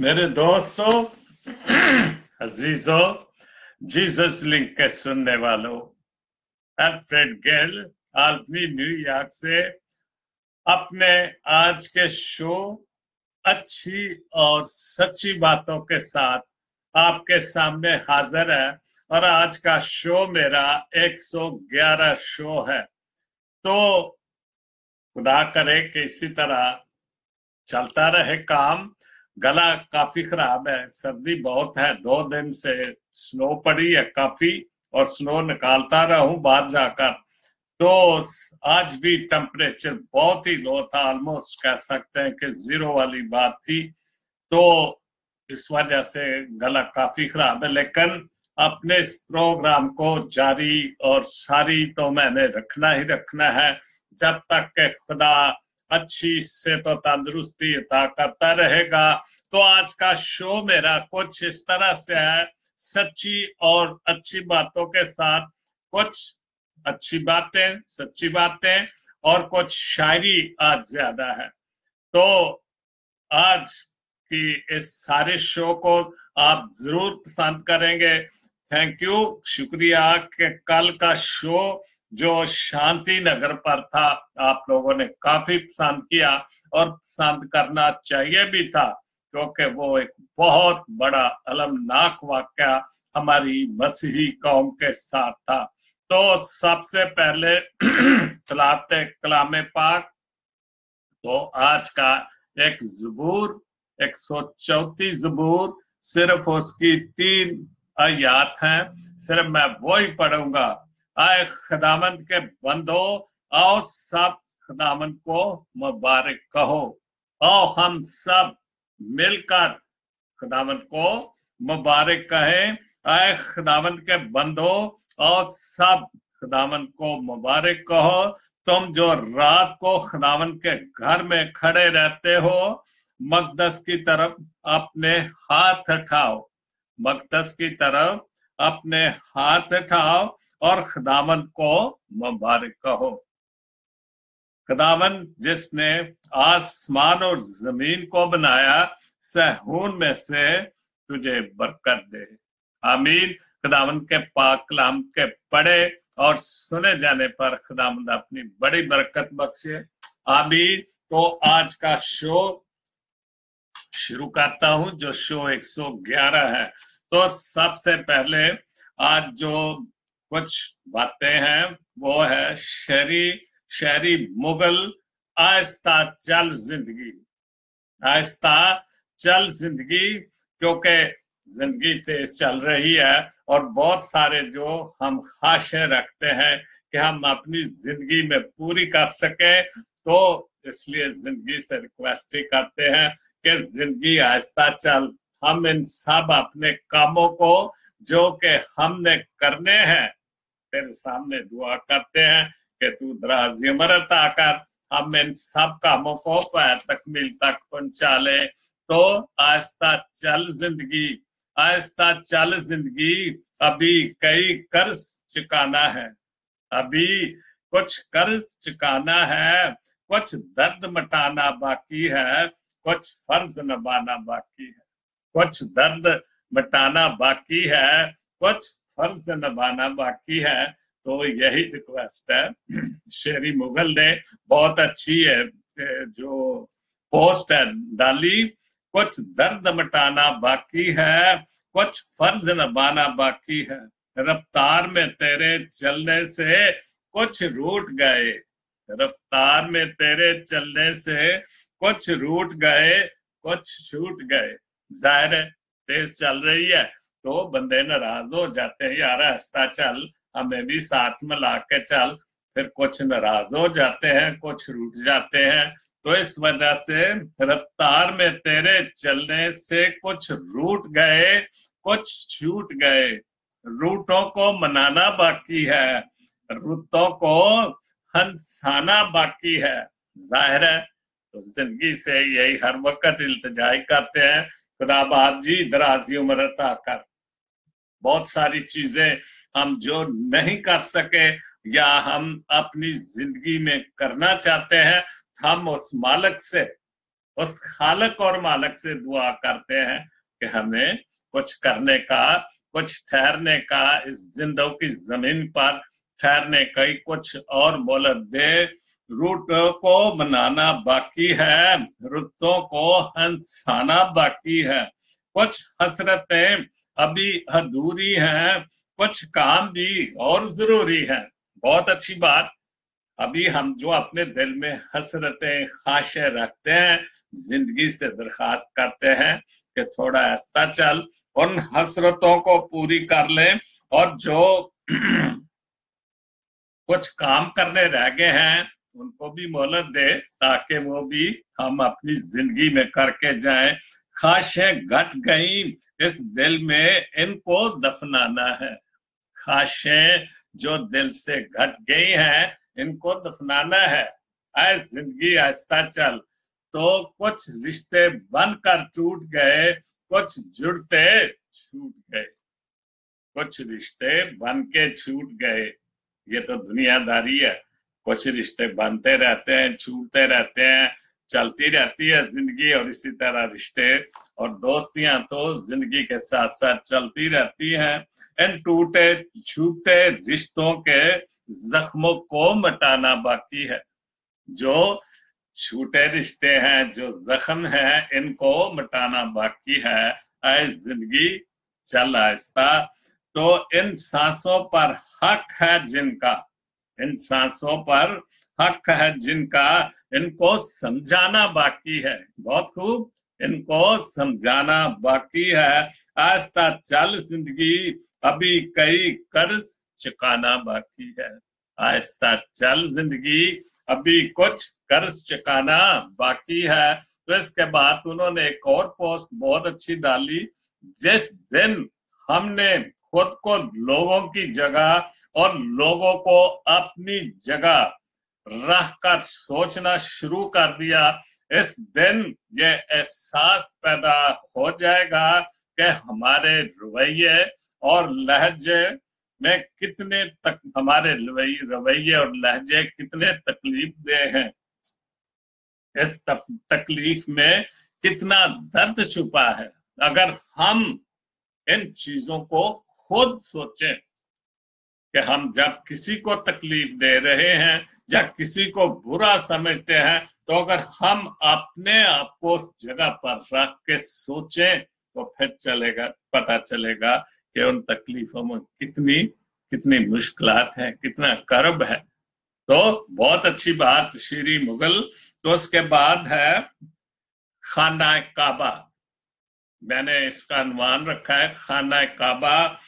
मेरे दोस्तों, अजीजों, Jesus link के सुनने वालों, अल्फ्रेड गेल आल्बनी न्यूयॉर्क से अपने आज के शो, अच्छी और सच्ची बातों के साथ आपके सामने हाजिर है और आज का शो मेरा 111 शो है। तो खुदा करे कि इसी तरह चलता रहे काम। गला काफ़ी खराब है, सर्दी बहुत है, दो दिन से स्नो पड़ी है काफ़ी और स्नो निकालता रहूँ बाहर जाकर। तो आज भी टेम्परेचर बहुत ही लो था ऑलमोस्ट कह सकते हैं कि ज़ीरो वाली बात थी। तो इस वजह से गला काफ़ी खराब है, लेकिन अपने इस प्रोग्राम को जारी और सारी तो मैंने रखना ही रखना है। जब तक के खुदा अच्छी से तो तंदुरुस्ती अता करता रहेगा। तो आज का शो मेरा कुछ इस तरह से है, सच्ची और अच्छी बातों के साथ कुछ अच्छी बातें, सच्ची बातें और कुछ शायरी आज ज़्यादा है। तो आज की इस सारे शो को आप ज़रूर पसंद करेंगे। थैंक यू, शुक्रिया कि कल का शो जो शांति नगर पर था, आप लोगों ने काफ़ी पसंद किया और पसंद करना चाहिए भी था, क्योंकि वो एक बहुत बड़ा अलमनाक वाक्य हमारी मसीही कौम के साथ था। तो सबसे पहले तलाते कलाम पाक तो आज का एक जबूर, एक सौ चौतीस जबूर, सिर्फ़ उसकी तीन आयात हैं, सिर्फ़ मैं वो ही पढ़ूँगा। आए खदामंद के बंदो आओ सब खदामंद को मुबारक कहो। आओ हम सब मिलकर खुदावंत को मुबारक कहे। आए खुदावंत के बंदो और सब खुदावंत को मुबारक कहो। तुम जो रात को खुदावंत के घर में खड़े रहते हो, मकदस की तरफ़ अपने हाथ उठाओ। मकदस की तरफ़ अपने हाथ उठाओ। और खुदावंत को मुबारक कहो। खुदावन जिसने आसमान और ज़मीन को बनाया, सहून में से तुझे बरकत दे। आमीन। खुदावन के पाक कलाम के पढ़े और सुने जाने पर खुदावंद अपनी बड़ी बरकत बख्शे। आमीन। तो आज का शो शुरू करता हूँ, जो शो 111 है। तो सबसे पहले आज जो कुछ बातें हैं, वो है शहरी शहरी मुगल, आहिस्ता चल ज़िंदगी। आहिस्ता चल ज़िंदगी, क्योंकि ज़िंदगी तेज चल रही है और बहुत सारे जो हम खाशे रखते हैं कि हम अपनी ज़िंदगी में पूरी कर सके तो इसलिए ज़िंदगी से रिक्वेस्ट ही करते हैं कि ज़िंदगी आहिस्ता चल। हम इन सब अपने कामों को जो कि हमने करने हैं तेरे सामने दुआ करते हैं कि तू दराजी मरत आकर हम इन सब कामों को पैर तक, मिल तक पहुँचा ले। तो आहिस्ता चल ज़िंदगी, आहिस्ता चल ज़िंदगी। अभी कई कर्ज चुकाना है, अभी कुछ कर्ज चुकाना है। कुछ दर्द मटाना बाकी है, कुछ फ़र्ज़ निभाना बाकी है। कुछ दर्द मटाना बाकी है, कुछ फ़र्ज़ निभाना बाकी है तो यही रिक्वेस्ट है। शेरी मुगल ने बहुत अच्छी है जो पोस्ट है डाली, कुछ दर्द मटाना बाकी है, कुछ फ़र्ज़ निभाना बाकी है। रफ्तार में तेरे चलने से कुछ रूट गए, रफ्तार में तेरे चलने से कुछ रूट गए, कुछ छूट गए। ज़ाहिर है, तेज चल रही है। तो बंदे नाराज़ हो जाते हैं, यार हंसता चल, हमें भी साथ में ला के चल। फिर कुछ नाराज़ हो जाते हैं, कुछ रूट जाते हैं। तो इस वजह से रफ्तार में तेरे चलने से कुछ रूट गए, कुछ छूट गए। रूटों को मनाना बाकी है, रुतों को हंसाना बाकी है। ज़ाहिर है तो ज़िंदगी से यही हर वक्त इल्तजाई करते हैं। खुदाबाद जी, दराजी उम्र अता कर। बहुत सारी चीज़ें हम जो नहीं कर सके या हम अपनी ज़िंदगी में करना चाहते हैं, हम उस मालक से, उस खालक और मालक से दुआ करते हैं कि हमें कुछ करने का, कुछ ठहरने का, इस ज़िंदगी की ज़मीन पर ठहरने का ही कुछ और मोहलत दे। रूट को बनाना बाकी है, रुतों को हंसाना बाकी है। कुछ हसरतें अभी अधूरी है, कुछ काम भी और ज़रूरी है। बहुत अच्छी बात। अभी हम जो अपने दिल में हसरतें खाशे रखते हैं, ज़िंदगी से दरखास्त करते हैं कि थोड़ा ऐसा चल, उन हसरतों को पूरी कर लें और जो कुछ काम करने रह गए हैं, उनको भी मोहलत दे ताकि वो भी हम अपनी ज़िंदगी में करके जाएँ। खाशें घट गई इस दिल में इनको दफनाना है। खाशें जो दिल से घट गई हैं, इनको दफनाना है। आए ज़िंदगी आहिस्ता चल। तो कुछ रिश्ते बनकर टूट गए, कुछ जुड़ते छूट गए। कुछ रिश्ते बन के छूट गए। ये तो दुनियादारी है। कुछ रिश्ते बनते रहते हैं, छूटते रहते हैं, चलती रहती है ज़िंदगी और इसी तरह रिश्ते और दोस्तियाँ तो ज़िंदगी के साथ साथ चलती रहती हैं। इन टूटे, छूटे रिश्तों के जख्मों को मिटाना बाकी है। जो छूटे रिश्ते हैं, जो जख्म है, इनको मिटाना बाकी है। आए ज़िंदगी चल आहिस्ता। तो इन सांसों पर हक है जिनका। इन सांसों पर हक है जिनका। इनको समझाना बाकी है। बहुत खूब। इनको समझाना बाकी है। आस्ता चल ज़िंदगी अभी कई कर्ज चुकाना बाकी है। आहिस्ता चल ज़िंदगी अभी कुछ कर्ज चुकाना बाकी है। तो इसके बाद उन्होंने एक और पोस्ट बहुत अच्छी डाली। जिस दिन हमने खुद को लोगों की जगह और लोगों को अपनी जगह रह कर सोचना शुरू कर दिया इस दिन ये एहसास पैदा हो जाएगा कि हमारे रवैये और लहजे में कितने तक, हमारे रवैये और लहजे कितने तकलीफ़ दे हैं। इस तकलीफ़ में कितना दर्द छुपा है। अगर हम इन चीज़ों को खुद सोचें कि हम जब किसी को तकलीफ़ दे रहे हैं या किसी को बुरा समझते हैं तो अगर हम अपने आप को उस जगह पर रख के सोचें तो फिर चलेगा, पता चलेगा कि उन तकलीफों में कितनी कितनी मुश्किल है, कितना कर्ब है। तो बहुत अच्छी बात श्री मुगल। तो उसके बाद है खाना काबा। मैंने इसका अनुमान रखा है, खाना काबा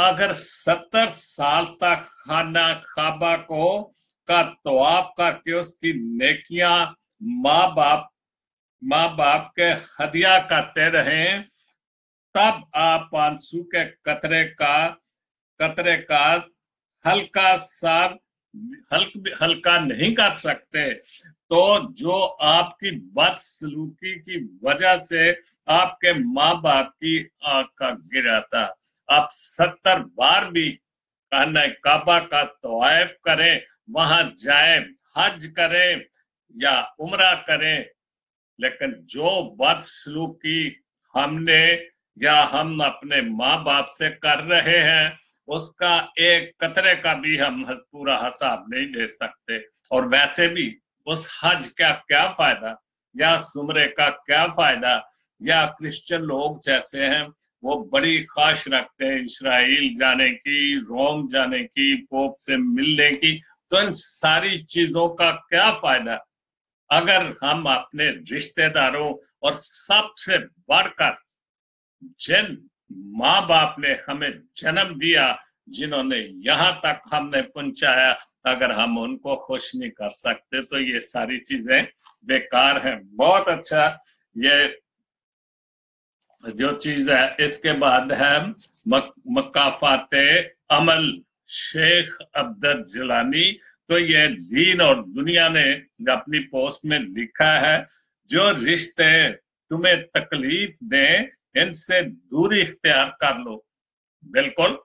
अगर सत्तर साल तक खाना खाबा को का तवाफ करके उसकी नेकियाँ माँ बाप माँ बाप के हदिया करते रहे, तब आप आँसू के कतरे का कतरे का हल्का सा, हल्क, हल्का नहीं कर सकते। तो जो आपकी बदसलूकी की वजह से आपके माँ बाप की आँख का गिराता आप सत्तर बार भी कहना काबा का तोयफ करें, वहाँ जाए, हज करें या उम्र करें, लेकिन जो बदसलूकी हमने या हम अपने माँ बाप से कर रहे हैं, उसका एक कतरे का भी हम पूरा हिसाब नहीं दे सकते। और वैसे भी उस हज का क्या फ़ायदा या सुमरे का क्या फ़ायदा? या क्रिश्चियन लोग जैसे हैं वो बड़ी ख्वाहिश रखते हैं इसराइल जाने की, रोम जाने की, पोप से मिलने की। तो इन सारी चीज़ों का क्या फ़ायदा? अगर हम अपने रिश्तेदारों और सबसे बढ़कर जिन माँ बाप ने हमें जन्म दिया, जिन्होंने यहाँ तक हमने पहुँचाया, अगर हम उनको खुश नहीं कर सकते तो ये सारी चीज़ें बेकार हैं। बहुत अच्छा ये जो चीज़ है इसके बाद है मक, मकाफात अमल शेख अब्दल जलानी। तो ये दीन और दुनिया ने अपनी पोस्ट में लिखा है जो रिश्ते तुम्हें तकलीफ़ दें इनसे दूरी इख्तियार कर लो। बिल्कुल।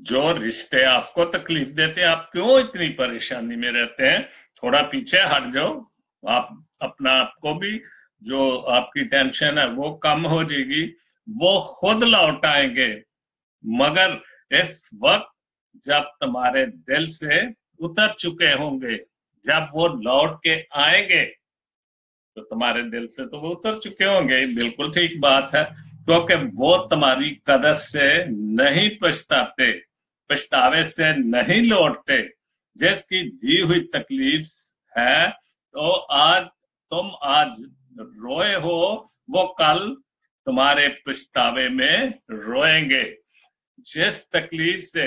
जो रिश्ते आपको तकलीफ़ देते हैं आप क्यों इतनी परेशानी में रहते हैं? थोड़ा पीछे हट जाओ। आप अपना आपको भी जो आपकी टेंशन है, वो कम हो जाएगी, वो खुद लौट आएँगे मगर इस वक्त जब तुम्हारे दिल से उतर चुके होंगे, जब वो लौट के आएँगे तो तुम्हारे दिल से तो वो उतर चुके होंगे बिल्कुल ठीक बात है, क्योंकि वो तुम्हारी कदर से नहीं पछताते, पछतावे से नहीं लौटते। जिसकी दी हुई तकलीफ़ है तो आज तुम आज रोए हो, वो कल तुम्हारे पछतावे में रोएँगे। जिस तकलीफ़ से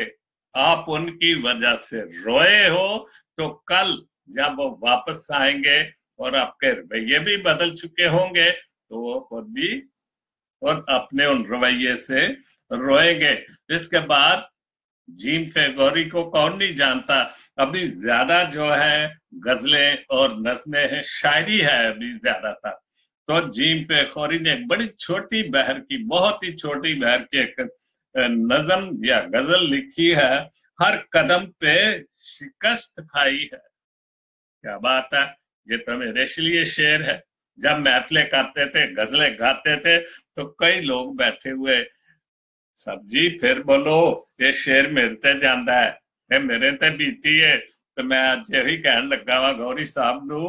आप उनकी वजह से रोए हो तो कल जब वो वापस आएँगे और आपके रवैये भी बदल चुके होंगे तो वो खुद भी और अपने उन रवैये से रोएँगे। इसके बाद जीन फेगोरी को कौन नहीं जानता? अभी ज़्यादा जो है, गजलें और नजमें हैं, शायरी है अभी ज़्यादातर। तो जीन फेगोरी ने बड़ी छोटी बहर की, बहुत ही छोटी बहर की एक नजम या गज़ल लिखी है। हर कदम पे शिकस्त खाई है। क्या बात है? ये तो मेरे इसलिए शेर है। जब महफिले करते थे, गजलें गाते थे तो कई लोग बैठे हुए सब जी फिर बोलो, ये शेर मेरे ते जाता है, ये मेरे ते बीती है तो मैं आज यही कहन लगा वा गौरी साहब नु,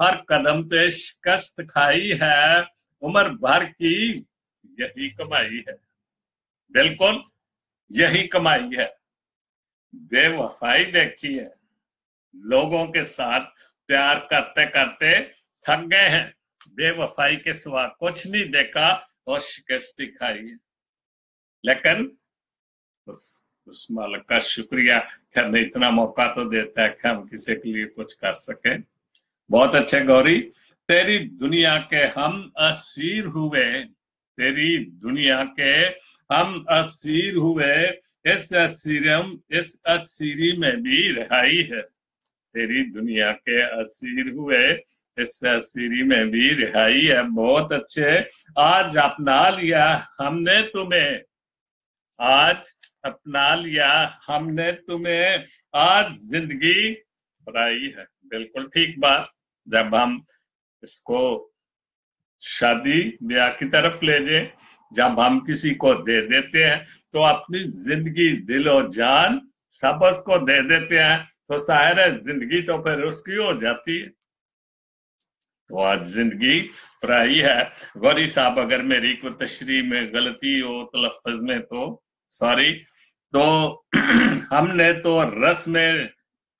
हर कदम पे शिकस्त खाई है, उम्र भर की यही कमाई है। बिल्कुल यही कमाई है। बेवफाई देखी है। लोगों के साथ प्यार करते करते थक गए हैं। बेवफाई के सिवा कुछ नहीं देखा और शिकस्त खाई है। लेकिन उस उस मालिक का शुक्रिया हमें इतना मौका तो देता है कि हम किसी के लिए कुछ कर सके। बहुत अच्छे गौरी, तेरी दुनिया के हम असीर हुए, तेरी दुनिया के हम असीर हुए, इस असीरम, इस असीरी में भी रिहाई है। तेरी दुनिया के असीर हुए, इस असीरी में भी रिहाई है। बहुत अच्छे, आज अपना लिया हमने तुम्हें। आज अपना लिया हमने तुम्हें, आज ज़िंदगी बनाई है। बिल्कुल ठीक बात। जब हम इसको शादी ब्याह की तरफ़ ले जाए, जब हम किसी को दे देते हैं तो अपनी ज़िंदगी, दिलो जान सब उसको दे देते हैं तो शायर ज़िंदगी तो फिर उसकी हो जाती है। तो आज ज़िंदगी पराई है। गौरी साहब, अगर मेरी को तशरी में गलती हो तलफज में तो सॉरी। तो हमने तो रस में,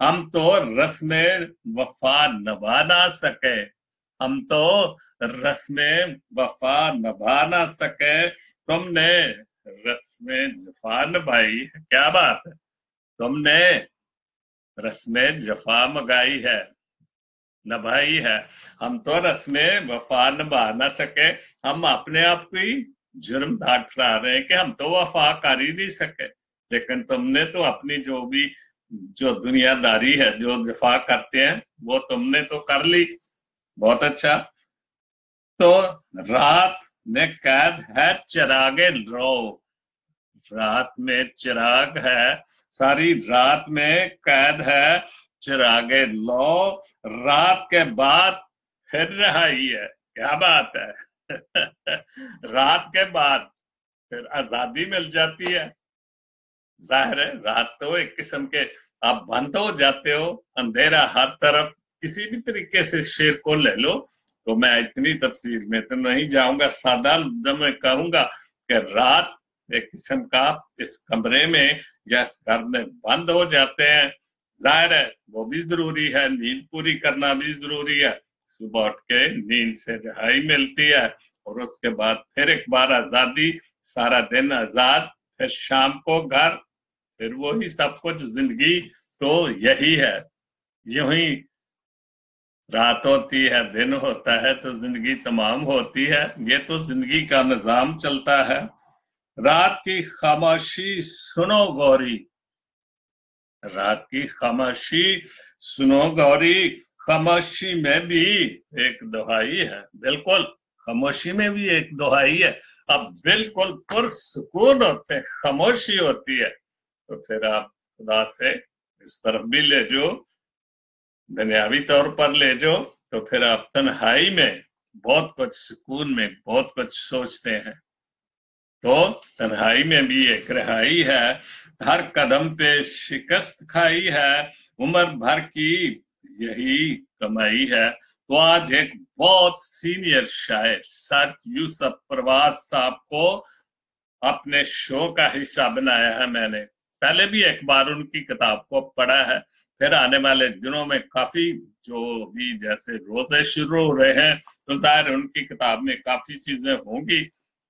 हम तो रस में वफा नभा ना सके। हम तो रस में वफा नभा ना सके। तुमने रस में जफा नभाई क्या बात है। तुमने रस्में जफा मगाई है। नभाई है। हम तो रस्में वफा नभा ना सके। हम अपने आप को ही जुर्म ढाट रहा हैं कि हम तो वफा कर ही नहीं सके। लेकिन तुमने तो अपनी जो भी, जो दुनियादारी है, जो जफा करते हैं, वो तुमने तो कर ली। बहुत अच्छा। तो रात में कैद है, चिरागे रो रात में चिराग है, सारी रात में कैद है। चिरागे लो, रात के बाद फिर रहा ही। है क्या बात है? रात के बाद फिर आज़ादी मिल जाती है। ज़ाहिर है, रात तो एक किस्म के आप बंद हो जाते हो, अंधेरा हर तरफ़। किसी भी तरीके से शेर को ले लो तो मैं इतनी तफसीर में तो नहीं जाऊँगा। सादा मैं कहूँगा कि रात एक किस्म का इस कमरे में या इस घर में बंद हो जाते हैं। ज़ाहिर है, वो भी ज़रूरी है, नींद पूरी करना भी ज़रूरी है। सुबह उठ के नींद से रिहाई मिलती है और उसके बाद फिर एक बार आज़ादी, सारा दिन आज़ाद, फिर शाम को घर, फिर वो ही सब कुछ, ज़िंदगी तो यही है। यू ही रात होती है, दिन होता है तो ज़िंदगी तमाम होती है। ये तो ज़िंदगी का निज़ाम चलता है। रात की खामोशी सुनो गौरी रात की खामोशी सुनो गौरी, खामोशी में भी एक दुहाई है। बिल्कुल, खामोशी में भी एक दुहाई है। अब बिल्कुल पुरसकून होते हैं खामोशी होती है। तो फिर आप खुदा से इस तरफ़ भी ले जो दुनियावी तौर पर ले जो तो फिर आप तन्हाई में बहुत कुछ, सुकून में बहुत कुछ सोचते हैं। तो तन्हाई में भी एक रिहाई है। हर कदम पे शिकस्त खाई है। उम्र भर की यही कमाई है। तो आज एक बहुत सीनियर शायर, सर यूसफ प्रवास साहब को अपने शो का हिस्सा बनाया है मैंने। पहले भी एक बार उनकी किताब को पढ़ा है। फिर आने वाले दिनों में काफ़ी जो भी जैसे रोज़े शुरू हो रहे हैं तो ज़ाहिर उनकी किताब में काफ़ी चीज़ें होंगी।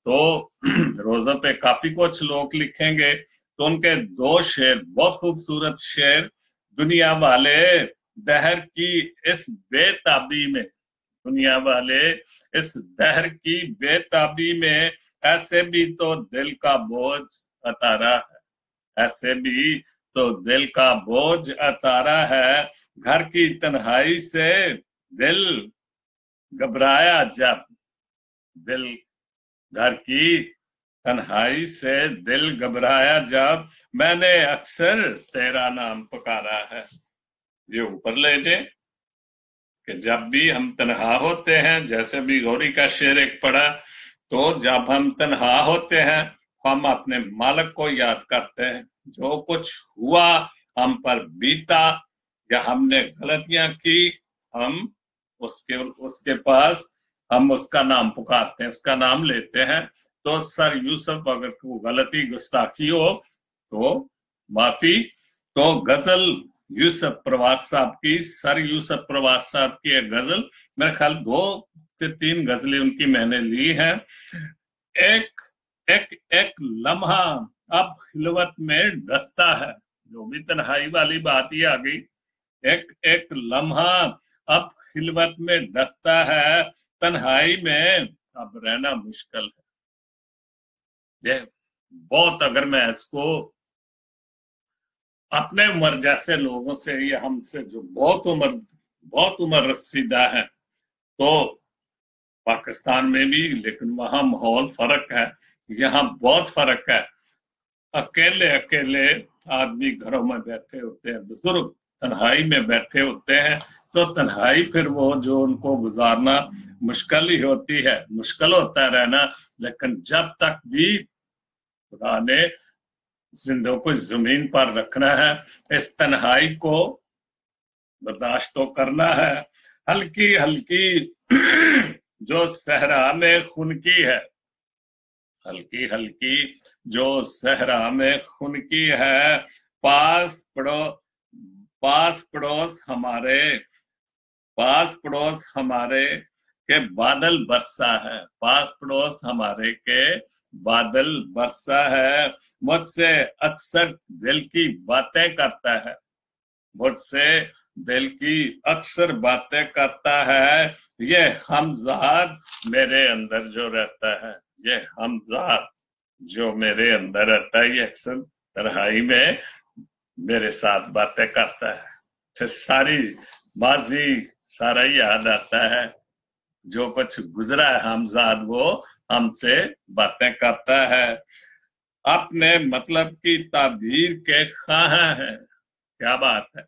तो रोजा पे काफ़ी कुछ लोग लिखेंगे तो उनके दो शेर, बहुत खूबसूरत शेर, दुनिया वाले दहर की इस बेताबी में, दुनिया वाले इस दहर की बेताबी में, ऐसे भी तो दिल का बोझ अतारा है, ऐसे भी तो दिल का बोझ अतारा है, घर की तन्हाई से दिल घबराया जब दिल घर की तन्हाई से दिल घबराया जब, मैंने अक्सर तेरा नाम पुकारा है। ये ऊपर ले जाए कि जब भी हम तनहा होते हैं, जैसे भी गौरी का शेर एक पड़ा तो जब हम तनहा होते हैं, हम अपने मालक को याद करते हैं। जो कुछ हुआ हम पर बीता, या हमने गलतियाँ की, हम उसके उसके पास हम उसका नाम पुकारते हैं, उसका नाम लेते हैं। तो सर यूसुफ, अगर को गलती, गुस्ताखी हो तो माफ़ी। तो गज़ल यूसुफ प्रवास साहब की, सर यूसुफ प्रवास साहब की एक गज़ल। मेरे ख्याल दो के तीन गजलें उनकी मैंने ली हैं। एक एक एक लम्हा अब खिलवत में डसता है, जो भी तन्हाई वाली बात ही आ गई। एक एक लम्हा अब खिलवत में डसता है तन्हाई में अब रहना मुश्किल है। ये बहुत अगर मैं इसको अपने उम्र जैसे लोगों से या हमसे जो बहुत उम्र बहुत उम्र रसीदा है तो पाकिस्तान में भी, लेकिन वहाँ माहौल फ़र्क है, यहाँ बहुत फ़र्क है। अकेले अकेले आदमी घरों में बैठे होते हैं, बुज़ुर्ग तन्हाई में बैठे होते हैं तो तन्हाई फिर वो जो उनको गुजारना मुश्किल ही होती है। मुश्किल होता है रहना, लेकिन जब तक भी खुदा ने जिंदों को ज़मीन पर रखना है, इस तन्हाई को बर्दाश्त तो करना है। हल्की हल्की जो सहरा में खुनकी है हल्की हल्की जो सहरा में खुनकी है, पास पड़ो, पास पड़ोस हमारे, पास पड़ोस हमारे के बादल बरसा है। पास पड़ोस हमारे के बादल बरसा है। मुझसे अक्सर दिल की बातें करता है। मुझसे दिल की अक्सर बातें करता है। ये हमजाद मेरे अंदर जो रहता है। ये हमजाद जो मेरे अंदर रहता है, ये अक्सर तरहाई में मेरे साथ बातें करता है। फिर सारी माजी सारा याद आता है। जो कुछ गुजरा है हमजाद वो हमसे बातें करता है। अपने मतलब की ताबीर के खाहा है। क्या बात है?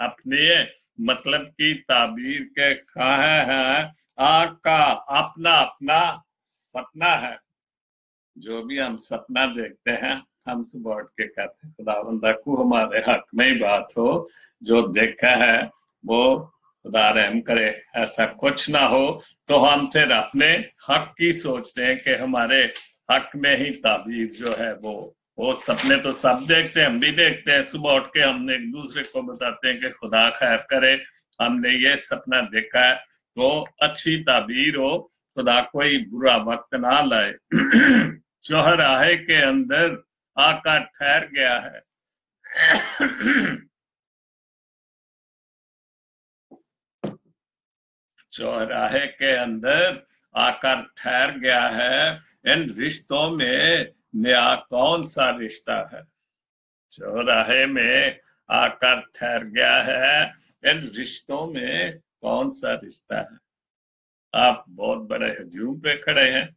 अपने मतलब की ताबीर के खाहा है। आग का अपना अपना सपना है। जो भी हम सपना देखते हैं, हम सुबह के कहते हैं खुदा को हमारे हक में ही बात हो। जो देखा है, वो खुदा रहम करे, ऐसा कुछ ना हो तो हम फिर अपने हक की सोचते हैं कि हमारे हक में ही ताबीर जो है वो वो सपने तो सब देखते हैं, हम भी देखते हैं। सुबह उठ के हमने एक दूसरे को बताते हैं कि खुदा खैर करे, हमने ये सपना देखा है तो अच्छी ताबीर हो, खुदा कोई बुरा वक्त ना लाए। चौहराहे के अंदर आकर ठहर गया है। चौराहे के अंदर, आकर ठहर गया है। इन रिश्तों में नया कौन सा रिश्ता है? चौराहे में आकर ठहर गया है। इन रिश्तों में कौन सा रिश्ता है? आप बहुत बड़े हजूम पे खड़े हैं।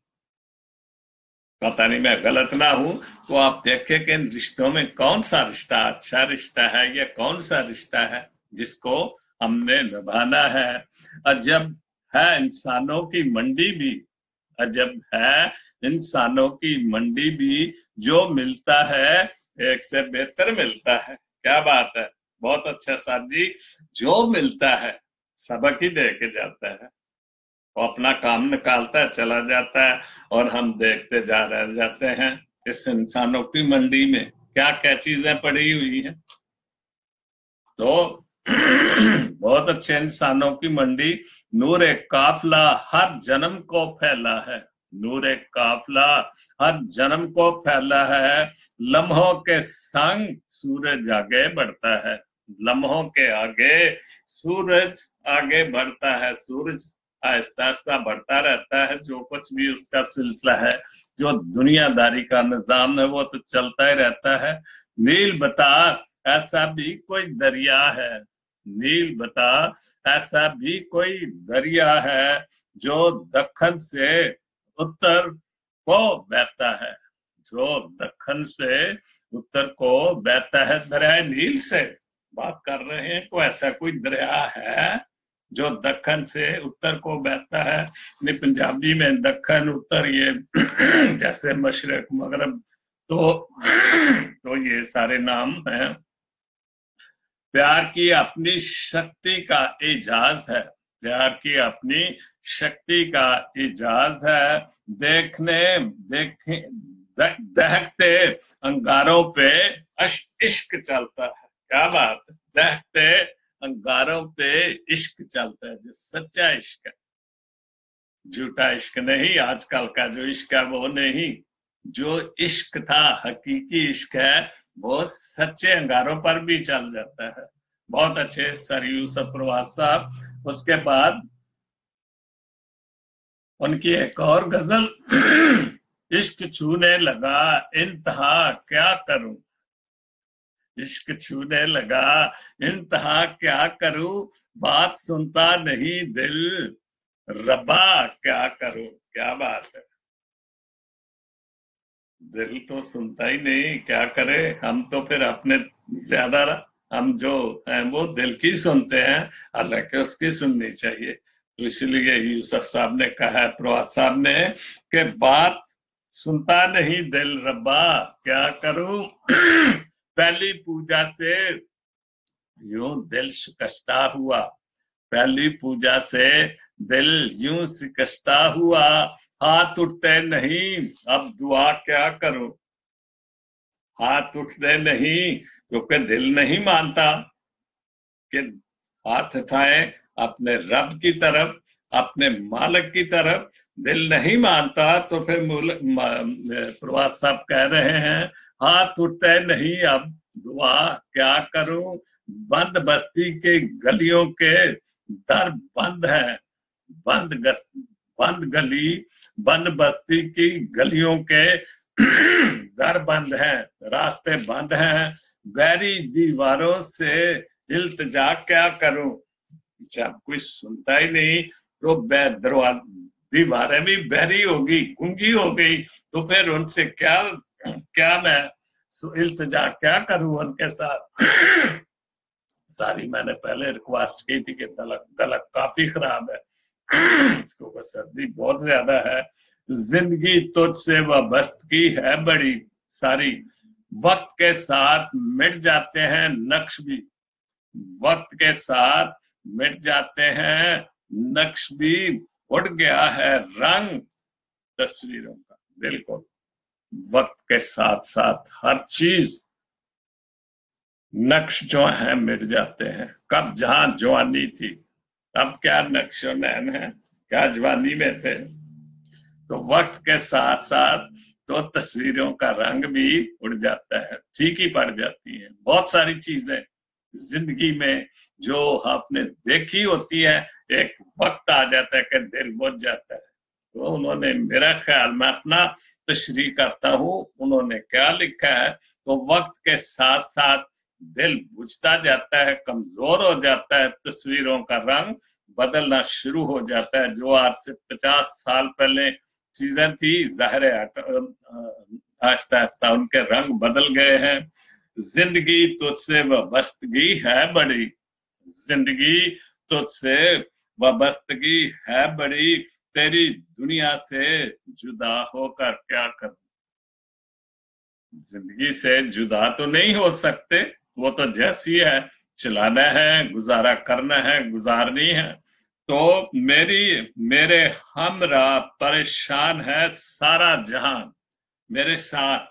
पता नहीं मैं गलत ना हूँ तो आप देखें कि इन रिश्तों में कौन सा रिश्ता अच्छा रिश्ता है या कौन सा रिश्ता है जिसको हमने निभाना है। अजब है इंसानों की मंडी भी। अजब है इंसानों की मंडी भी। जो मिलता है, एक से बेहतर मिलता है। क्या बात है। बहुत अच्छा साथ जी। जो मिलता है, सबक ही दे के जाता है। वो अपना काम निकालता है, चला जाता है और हम देखते जा रह जाते हैं इस इंसानों की मंडी में। क्या क्या चीज़ें पड़ी हुई है? तो बहुत अच्छे इंसानों की मंडी नूर एक काफला हर जन्म को फैला है। नूर एक काफला हर जन्म को फैला है। लम्हों के संग सूरज आगे बढ़ता है। लम्हों के आगे सूरज आगे बढ़ता है। सूरज आहिस्ता आहिस्ता बढ़ता रहता है। जो कुछ भी उसका सिलसिला है, जो दुनियादारी का निज़ाम है, वो तो चलता ही रहता है। नील बता, ऐसा भी कोई दरिया है। नील बता, ऐसा भी कोई दरिया है जो दखन से उत्तर को बहता है? जो दखन से उत्तर को बहता है दरिया नील से बात कर रहे हैं को ऐसा कोई दरिया है जो दखन से उत्तर को बहता है? नहीं, पंजाबी में दखन, उत्तर, ये जैसे मशरक, मगरब तो तो ये सारे नाम हैं। प्यार की अपनी शक्ति का एजाज है। प्यार की अपनी शक्ति का एजाज है। देखने, देखे दहकते अंगारों पे इश्क चलता है। क्या बात दहकते अंगारों पे इश्क चलता है, जो सच्चा इश्क है। झूठा इश्क नहीं, आजकल का जो इश्क है वो नहीं। जो इश्क था, हकीकी इश्क है वो सच्चे अंगारों पर भी चल जाता है। बहुत अच्छे सर यूसफ प्रवास साहब। उसके बाद उनकी एक और गज़ल, इश्क छूने लगा इंतहा, क्या करूँ? इश्क छूने लगा इंतहा, क्या करूँ? बात सुनता नहीं दिल रबा क्या करूँ? क्या बात है। दिल तो सुनता ही नहीं, क्या करे? हम तो फिर अपने ज़्यादा हम जो है, वो दिल की सुनते हैं, हालाँकि उसकी सुननी चाहिए। तो इसलिए यूसुफ साहब ने कहा है प्रवाद साहब ने, कि बात सुनता नहीं दिल, रब्बा, क्या करूँ? पहली पूजा से यूँ दिल शिकस्ता हुआ। पहली पूजा से दिल यूँ शिकस्ता हुआ। हाथ उठते नहीं, अब दुआ क्या करूँ? हाथ उठते नहीं, क्योंकि दिल नहीं मानता कि हाथ उठाए अपने रब की तरफ़, अपने मालक की तरफ़। दिल नहीं मानता तो फिर प्रवास साहब कह रहे हैं, हाथ उठते नहीं, अब दुआ क्या करूँ? बंद बस्ती के गलियों के दर बंद है, बंद बंद गली, बंद बस्ती की गलियों के दर बंद है, रास्ते बंद हैं। बैरी दीवारों से इल्तजा क्या करूँ? जब कोई सुनता ही नहीं। तो दीवारें भी बहरी होगी गुंगी हो गई। तो फिर उनसे क्या क्या मैं इल्तजा क्या करूँ उनके साथ? सारी मैंने पहले रिक्वेस्ट की थी कि तलक काफ़ी खराब है। इसको बस सर्दी बहुत ज़्यादा है। ज़िंदगी तुझसे की है बड़ी सारी। वक्त के साथ मिट जाते हैं नक्श भी। वक्त के साथ मिट जाते हैं नक्श भी। उड़ गया है रंग तस्वीरों का। बिल्कुल। वक्त के साथ साथ हर चीज़ नक्श जो है मिट जाते हैं। कब जहाँ जवानी थी। अब क्या नक्शो नैन है? क्या जवानी में थे? तो वक्त के साथ साथ तो तस्वीरों का रंग भी उड़ जाता है ही पड़ जाती है। बहुत सारी चीज़ें ज़िंदगी में जो आपने देखी होती है, एक वक्त आ जाता है कि दिल बुझ जाता है। तो उन्होंने मेरा ख्याल, मैं अपना तशरी करता हूँ, उन्होंने क्या लिखा है? तो वक्त के साथ साथ दिल बुझता जाता है, कमज़ोर हो जाता है, तस्वीरों का रंग बदलना शुरू हो जाता है। जो आज से पचास साल पहले चीज़ें थी, ज़ाहिर आस्ता आस्ता उनके रंग बदल गए हैं। ज़िंदगी तुझसे वस्तगी है बड़ी। ज़िंदगी तुझसे वाबस्तगी है बड़ी। तेरी दुनिया से जुदा होकर क्या कर? ज़िंदगी से जुदा तो नहीं हो सकते। वो तो जैसी है, चलाना है, गुजारा करना है, गुजारनी है। तो मेरी, मेरे हमरा परेशान है सारा जहान, मेरे साथ।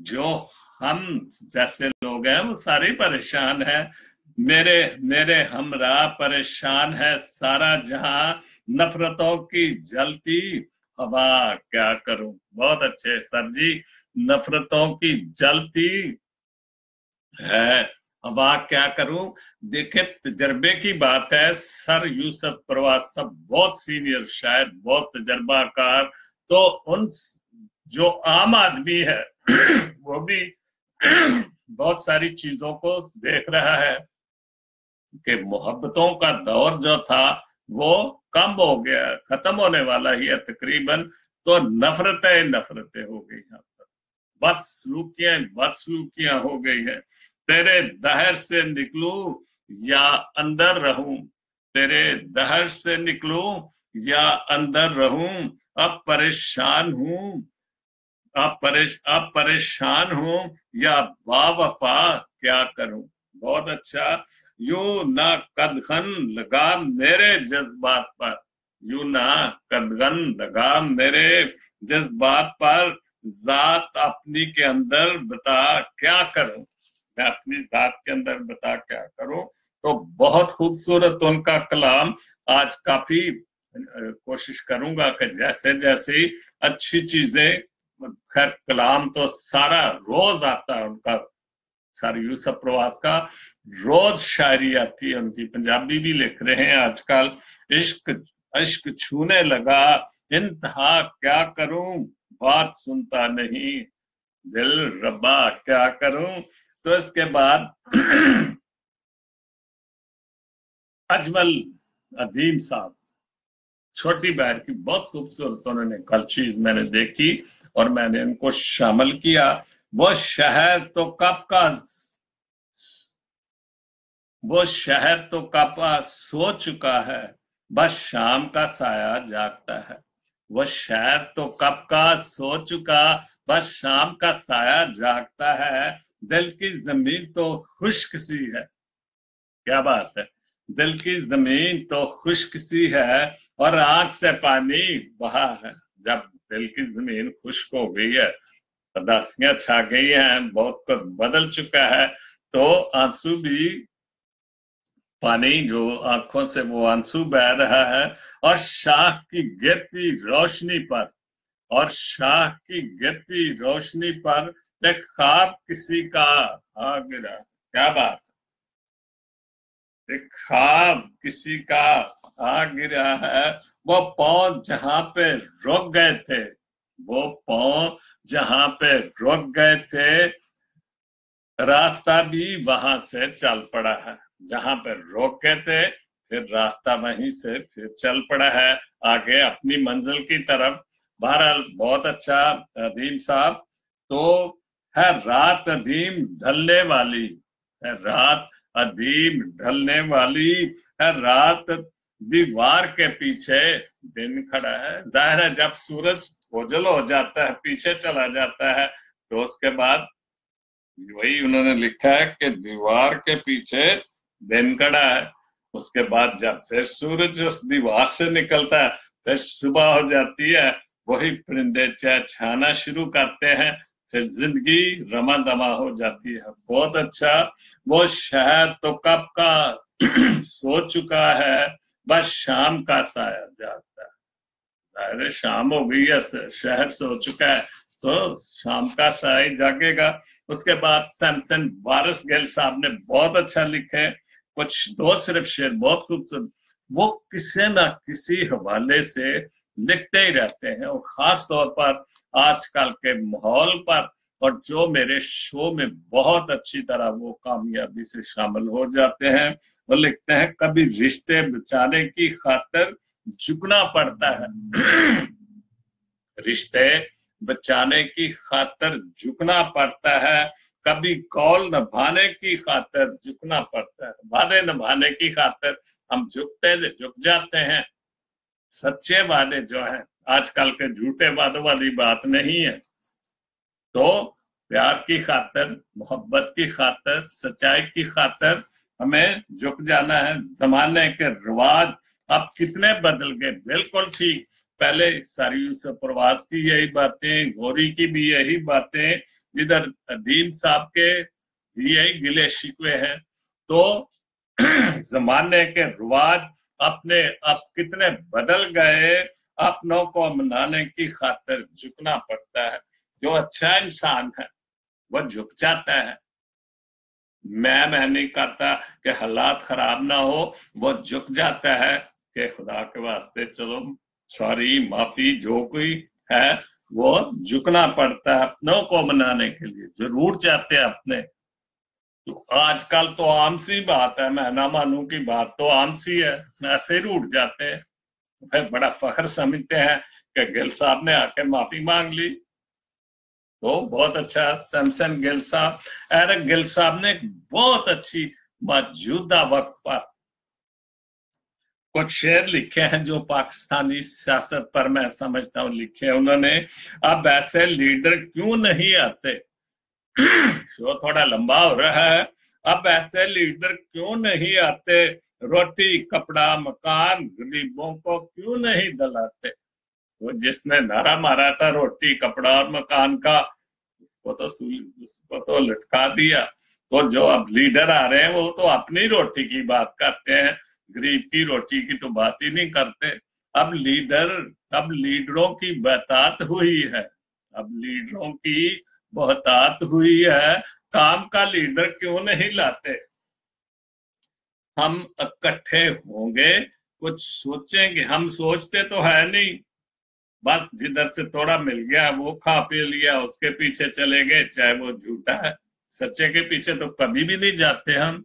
जो हम जैसे लोग हैं, वो सारे परेशान है। मेरे मेरे हमरा परेशान है सारा जहाँ नफरतों की जलती हवा, क्या करूँ? बहुत अच्छे, सर जी। नफरतों की जलती है। हवा क्या करूँ? देखे तजर्बे की बात है, सर यूसुफ प्रवास सब बहुत सीनियर शायद बहुत तजर्बाकार। तो उन जो आम आदमी है, वो भी बहुत सारी चीज़ों को देख रहा है कि मोहब्बतों का दौर जो था, वो कम हो गया, खत्म होने वाला ही है तकरीबन। तो नफरतें नफरतें हो गई यहाँ पर। बदसलूकियाँ बदसलूकियाँ हो गई है। तेरे दहर से निकलू या अंदर रहूँ? तेरे दहर से निकलू या अंदर रहूँ? अब परेशान हूँ। अब परेश, अब परेशान हूँ या बावफा क्या करूँ? बहुत अच्छा। यू ना कदगन लगा मेरे जज्बात पर। यू ना कदगन लगा मेरे जज्बात पर। जात अपनी के अंदर बता क्या करूँ? मैं अपनी जात के अंदर बता क्या करूँ? तो बहुत खूबसूरत उनका कलाम आज काफ़ी कोशिश करूँगा कि जैसे जैसे अच्छी चीज़ें, खैर, कलाम तो सारा रोज आता है उनका, सर यूसफ प्रवास का, रोज शायरी आती है उनकी। पंजाबी भी लिख रहे हैं आजकल, इश्क इश्क छूने लगा, इंतहा क्या करूँ? बात सुनता नहीं, दिल रब्बा क्या करूँ? तो इसके बाद अजमल अदीम साहब, छोटी बहर की बहुत खूबसूरत उन्होंने कल चीज़ मैंने देखी और मैंने इनको शामिल किया। वो शहर तो कब का वो शहर तो कपा सो चुका है, बस शाम का साया जागता है। वो शहर तो कब का सो चुका, बस शाम का साया जागता है। दिल की ज़मीन तो खुश्क सी है। क्या बात है? दिल की ज़मीन तो खुश्क सी है और आँख से पानी बहा है। जब दिल की ज़मीन खुश्क हो गई है, उदासियाँ छा गई हैं, बहुत कुछ बदल चुका है तो आँसू भी, पानी जो आँखों से वो आँसू बह रहा है और शाह की गिरती रोशनी पर, और शाह की गिरती रोशनी पर खाब किसी का आ गिरा क्या बात खाब किसी का आ गिरा है। वो पाँव जहाँ पे रुक गए थे, वो पाँव जहाँ पे रुक गए थे, रास्ता भी वहाँ से चल पड़ा है। जहाँ पे रोक गए थे, फिर रास्ता वहीं से फिर चल पड़ा है। आगे अपनी मंजिल की तरफ़। बहरहाल, बहुत अच्छा अदीम साहब। तो है रात अधीम ढलने वाली, है रात अधीम ढलने वाली, है रात दीवार के पीछे दिन खड़ा है। ज़ाहिर है जब सूरज ओझल हो जाता है, पीछे चला जाता है तो उसके बाद वही उन्होंने लिखा है कि दीवार के पीछे दिन खड़ा है। उसके बाद जब फिर सूरज उस दीवार से निकलता है, फिर सुबह हो जाती है, वही परिंदे छाना शुरू करते हैं। फिर ज़िंदगी रमा दमा हो जाती है। बहुत अच्छा। वो शहर तो कब का सो चुका है, बस शाम का साया जाता है। अरे शाम हो गई है शहर सो चुका है तो शाम का साया जागेगा। उसके बाद सैमसन वारस गेल साहब ने बहुत अच्छा लिखे। कुछ दो सिर्फ़ शेर, बहुत खूबसूरत। वो किसी ना किसी हवाले से लिखते ही रहते हैं और खास तौर पर आजकल के माहौल पर और जो मेरे शो में बहुत अच्छी तरह वो कामयाबी से शामिल हो जाते हैं, वो लिखते हैं, कभी रिश्ते बचाने की खातर झुकना पड़ता है। रिश्ते बचाने की खातर झुकना पड़ता है। कभी कौल नभाने की खातर झुकना पड़ता है। वादे नभाने की खातर हम झुकते, झुक जाते हैं। सच्चे वादे जो है आजकल के झूठे वादों वाली बात नहीं है। तो प्यार की खातर, मोहब्बत की खातर, सच्चाई की खातर हमें झुक जाना है। जमाने के रिवाज अब कितने बदल गए। बिल्कुल ठीक। पहले सारी प्रवास की यही बातें गौरी की भी यही बातें, इधर अदीम साहब के यही गिले शिकवे हैं। तो जमाने के रिवाज अपने अब कितने बदल गए। अपनों को मनाने की खातिर झुकना पड़ता है। जो अच्छा इंसान है वो झुक जाता है। मैं मैं नहीं करता कि हालात खराब ना हो वो झुक जाता है कि खुदा के वास्ते चलो, सॉरी, माफ़ी जो कोई है वो झुकना पड़ता है अपनों को मनाने के लिए। ज़रूर चाहते हैं अपने। तो आजकल तो आम सी बात है, मैं ना मानू की बात तो आम सी है ऐसे रूट जाते हैं। बड़ा फखर समझते हैं कि गिल साहब ने आके माफ़ी मांग ली। तो बहुत अच्छा सैमसन गिल साहब। एरक गिल साहब ने बहुत अच्छी मौजूदा वक्त पर कुछ शेर लिखे हैं जो पाकिस्तानी सियासत पर मैं समझता हूँ लिखे उन्होंने। अब ऐसे लीडर क्यों नहीं आते? शो थोड़ा लंबा हो रहा है। अब ऐसे लीडर क्यों नहीं आते? रोटी, कपड़ा, मकान, गरीबों को क्यों नहीं दलाते? वो जिसने नारा मारा था रोटी, कपड़ा और मकान का, उसको तो उसको तो लटका दिया। तो जो अब लीडर आ रहे हैं, वो तो अपनी रोटी की बात करते हैं। गरीब की रोटी की तो बात ही नहीं करते। अब लीडर, अब लीडरों की बतात हुई है। अब लीडरों की बहतात हुई है। काम का लीडर क्यों नहीं लाते? हम इकट्ठे होंगे, कुछ सोचेंगे। हम सोचते तो है नहीं। बस जिधर से थोड़ा मिल गया, वो खा पी लिया, उसके पीछे चले गए, चाहे वो झूठा है। सच्चे के पीछे तो कभी भी नहीं जाते हम।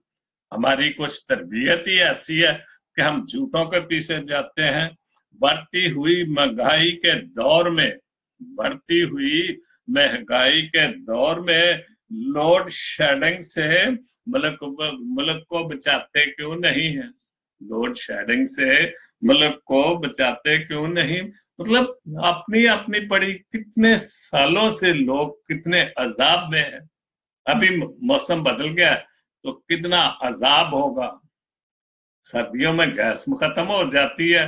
हमारी कुछ तरबियत ही ऐसी है कि हम झूठों के पीछे जाते हैं। बढ़ती हुई महँगाई के दौर में, बढ़ती हुई महँगाई के दौर में लोड शेडिंग से मुल्क मुल्क को बचाते क्यों नहीं है? लोड शेडिंग से मुल्क को बचाते क्यों नहीं? मतलब अपनी अपनी पड़ी कितने सालों से लोग कितने अजाब में है। अभी मौसम बदल गया तो कितना अजाब होगा। सर्दियों में गैस खत्म हो जाती है,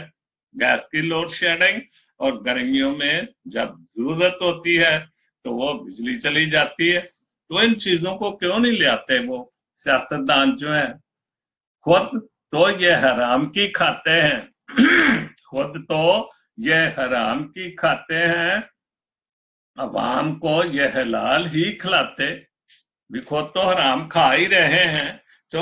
गैस की लोड शेडिंग, और गर्मियों में जब ज़रूरत होती है तो वो बिजली चली जाती है। तो इन चीज़ों को क्यों नहीं ले आते वो सियासतदान जो है? खुद तो ये हराम की खाते हैं। खुद तो ये हराम की खाते हैं। अवाम को ये हलाल ही खिलाते। भी खुद तो हराम खा ही रहे हैं। तो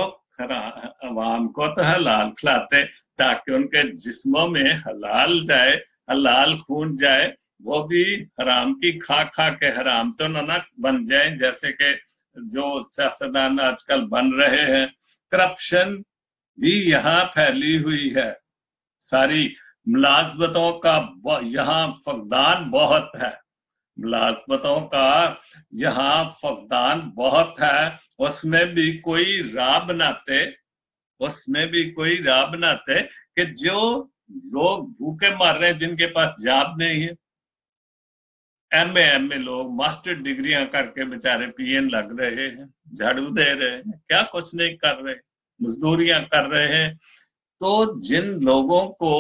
अवाम को तो हलाल खिलाते ताकि उनके जिस्मों में हलाल जाए, हलाल खून जाए। वो भी हराम की खा खा के हराम तो न बन जाए, जैसे के जो सियासतदान आजकल बन रहे हैं। करप्शन भी यहाँ फैली हुई है। सारी मुलाजमतों का यहाँ फकदान बहुत है। मुलाजमतों का यहाँ फकदान बहुत है। उसमें भी कोई राह बनाते उसमें भी कोई राह बनाते कि जो लोग भूखे मर रहे हैं, जिनके पास जाब नहीं है। एम एम ए लोग मास्टर डिग्रियाँ करके बेचारे पीएन लग रहे हैं, झाड़ू दे रहे हैं, क्या कुछ नहीं कर रहे, मजदूरियाँ कर रहे हैं। तो जिन लोगों को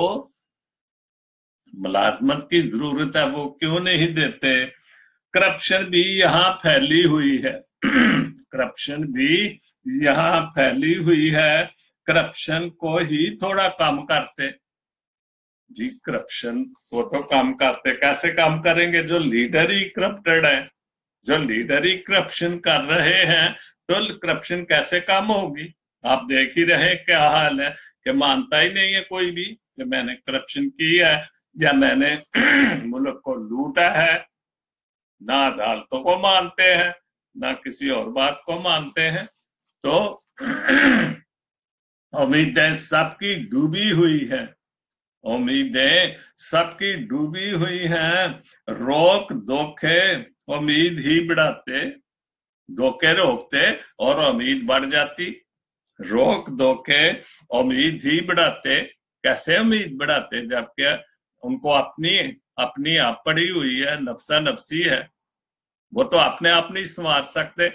मुलाजमत की ज़रूरत है, वो क्यों नहीं देते? करप्शन भी यहाँ फैली हुई है। करप्शन भी यहाँ फैली हुई है। करप्शन को ही थोड़ा कम करते। जी करप्शन वो तो काम करते, कैसे काम करेंगे? जो लीडर ही करप्टेड है, जो लीडर ही करप्शन कर रहे हैं तो करप्शन कैसे काम होगी? आप देख ही रहे क्या हाल है, कि मानता ही नहीं है कोई भी कि मैंने करप्शन की है, या मैंने मुल्क को लूटा है। ना अदालतों को मानते हैं, ना किसी और बात को मानते हैं। तो उम्मीदें सबकी डूबी हुई है। उम्मीदें सबकी डूबी हुई हैं। रोक धोखे उम्मीद ही बढ़ाते, धोखे रोकते और उम्मीद बढ़ जाती। रोक धोखे उम्मीद ही बढ़ाते। कैसे उम्मीद बढ़ाते? जबकि उनको अपनी अपनी आप पड़ी हुई है, नफसा नफसी है। वो तो अपने आप नहीं संवार सकते।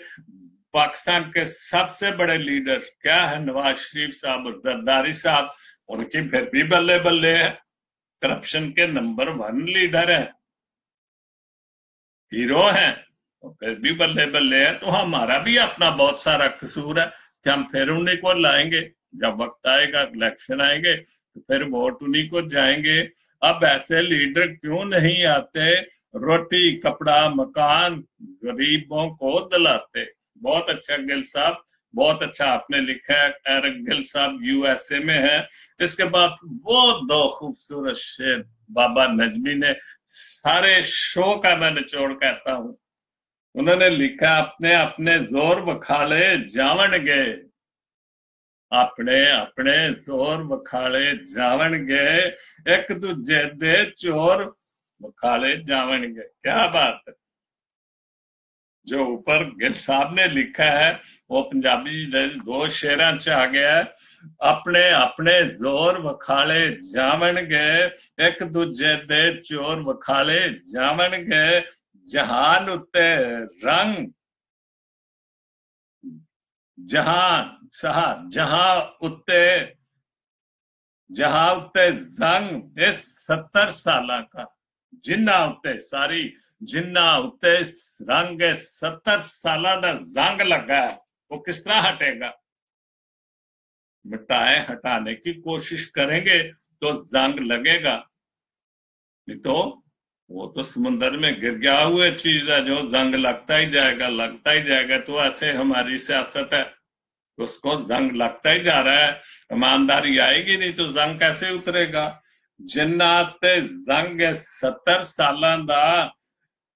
पाकिस्तान के सबसे बड़े लीडर क्या है? नवाज़ शरीफ साहब और जरदारी साहब। उनकी फिर भी बल्ले बल्ले है। करप्शन के नंबर वन लीडर है। हीरो हैं। और फिर भी बल्ले बल्ले है। तो हमारा भी अपना बहुत सारा कसूर है कि हम फिर उन्हीं को लाएँगे। जब वक्त आएगा इलेक्शन आएँगे तो फिर वोट उन्हीं को जाएँगे। अब ऐसे लीडर क्यों नहीं आते? रोटी, कपड़ा, मकान, गरीबों को दिलाते। बहुत अच्छा गिल साहब बहुत अच्छा आपने लिखा है, एरक गिल साहब यूएसए में है। इसके बाद वो दो खूबसूरत शेर बाबा नजमी ने, सारे शो का मैं निचोड़ कहता हूँ। उन्होंने लिखा, अपने अपने ज़ोर बखाले जावन गए अपने अपने ज़ोर बखाले जावन गए एक दूजे दे चोर बखाले जावन गए क्या बात है। जो ऊपर गिल साहब ने लिखा है शेर च आ गया है अपने अपने ज़ोर वखाले जावन गए एक दूजे दे चोर वखाले जावन गए जहान उत्ते रंग जहान सहा जहाँ उत्ते जहाँ उत्ते जंग इस सत्तर साल का जिन्ना उत्ते सारी जिन्ना उत्ते रंग सत्तर साल का जंग लगा है वो किस तरह हटेगा? मिटाए, हटाने की कोशिश करेंगे तो जंग लगेगा। नहीं तो वो तो समुन्द्र में गिर गया हुआ चीज़ है, जो जंग लगता ही जाएगा, लगता ही जाएगा। तो ऐसे हमारी सियासत है तो उसको जंग लगता ही जा रहा है। ईमानदारी आएगी नहीं तो जंग कैसे उतरेगा? जिन्नात जंग सत्तर साल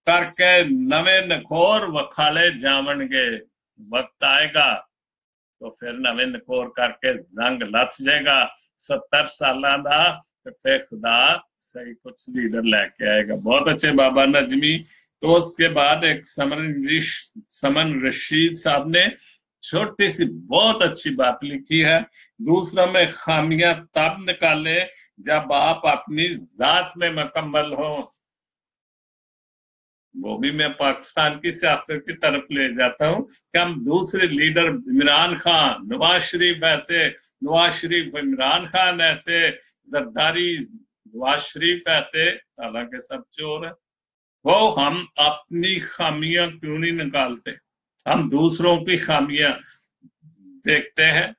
करके नवे नखोर वखाले जावणगे। वक्त आएगा तो फिर नवे नकोर करके जंग लथ जाएगा। सत्तर साल तो फिर खुदा सही कुछ लीडर लेके आएगा। बहुत अच्छे बाबा नजमी। तो उसके बाद एक समन समन रशीद साहब ने छोटी सी बहुत अच्छी बात लिखी है। दूसरा में खामियाँ तब निकाले जब आप अपनी जात में मुकम्मल हो। वो भी मैं पाकिस्तान की सियासत की तरफ़ ले जाता हूँ कि हम दूसरे लीडर इमरान खान, नवाज़ शरीफ ऐसे, नवाज़ शरीफ इमरान खान ऐसे, जरदारी नवाज़ शरीफ ऐसे हालाँकि सब चोर है। वो हम अपनी खामियाँ क्यों नहीं निकालते? हम दूसरों की खामियाँ देखते हैं।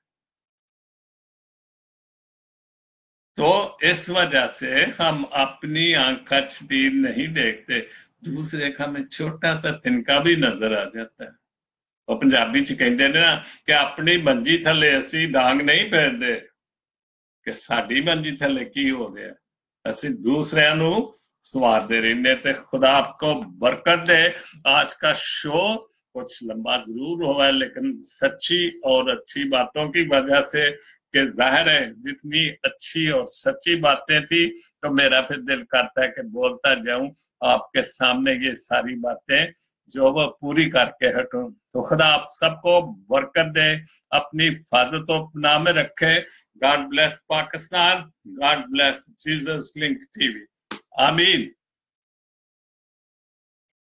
तो इस वजह से हम अपनी आंखा नहीं देखते। दूसरे का में छोटा सा तिनका भी नज़र आ जाता है। और पंजाबी च कहते ने कि अपनी मंजी थले असी डांग नहीं फेरते कि साड़ी मंजी थले की हो गया। असि दूसरे सवारते रहने ते खुदा आपको बरकत दे। आज का शो कुछ लंबा ज़रूर हुआ है, लेकिन सच्ची और अच्छी बातों की वजह से कि ज़ाहिर है, जितनी अच्छी और सच्ची बातें थी तो मेरा फिर दिल करता है कि बोलता जाऊँ, आपके सामने ये सारी बातें जो वो पूरी करके हटूं। तो खुदा आप सबको बरकत दे, अपनी हिफाजत अपना में रखे। God bless Pakistan God bless Jesus link TV आमीन।